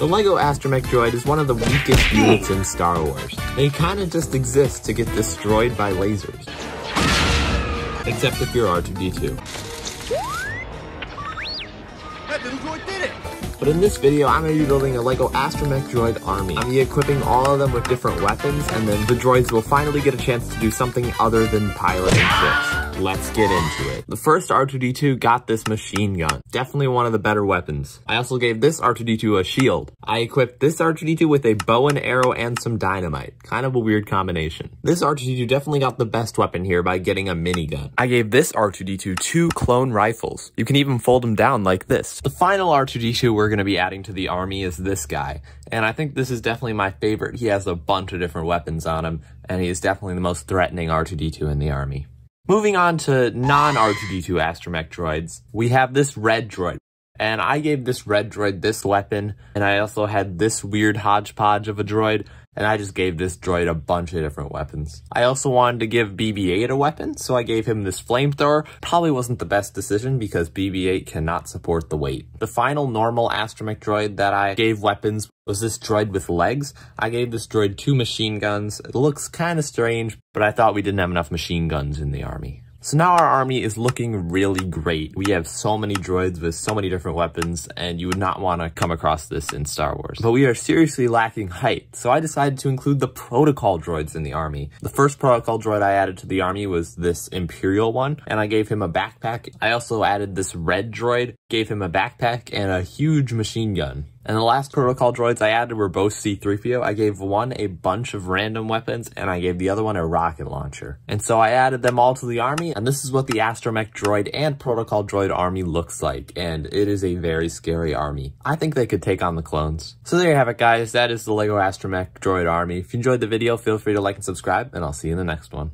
The LEGO Astromech droid is one of the weakest units in Star Wars. They kinda just exist to get destroyed by lasers. Except if you're R2-D2. That little droid did it! But in this video, I'm going to be building a LEGO Astromech droid army. I'm going to be equipping all of them with different weapons, and then the droids will finally get a chance to do something other than piloting ships. Let's get into it. The first R2-D2 got this machine gun. Definitely one of the better weapons. I also gave this R2-D2 a shield. I equipped this R2-D2 with a bow and arrow and some dynamite. Kind of a weird combination. This R2-D2 definitely got the best weapon here by getting a minigun. I gave this R2-D2 two clone rifles. You can even fold them down like this. The final R2-D2 we're going to be adding to the army is this guy. And I think this is definitely my favorite. He has a bunch of different weapons on him, and he is definitely the most threatening R2-D2 in the army. Moving on to non-R2-D2 astromech droids, we have this red droid. And I gave this red droid this weapon, and I also had this weird hodgepodge of a droid, and I just gave this droid a bunch of different weapons. I also wanted to give BB-8 a weapon, so I gave him this flamethrower. Probably wasn't the best decision because BB-8 cannot support the weight. The final normal astromech droid that I gave weapons was this droid with legs. I gave this droid two machine guns. It looks kind of strange, but I thought we didn't have enough machine guns in the army. So now our army is looking really great. We have so many droids with so many different weapons, and you would not want to come across this in Star Wars. But we are seriously lacking height, so I decided to include the protocol droids in the army. The first protocol droid I added to the army was this Imperial one, and I gave him a backpack. I also added this red droid, gave him a backpack and a huge machine gun. And the last protocol droids I added were both C-3PO. I gave one a bunch of random weapons, and I gave the other one a rocket launcher. And so I added them all to the army, and this is what the Astromech droid and protocol droid army looks like, and it is a very scary army. I think they could take on the clones. So there you have it, guys. That is the LEGO Astromech droid army. If you enjoyed the video, feel free to like and subscribe, and I'll see you in the next one.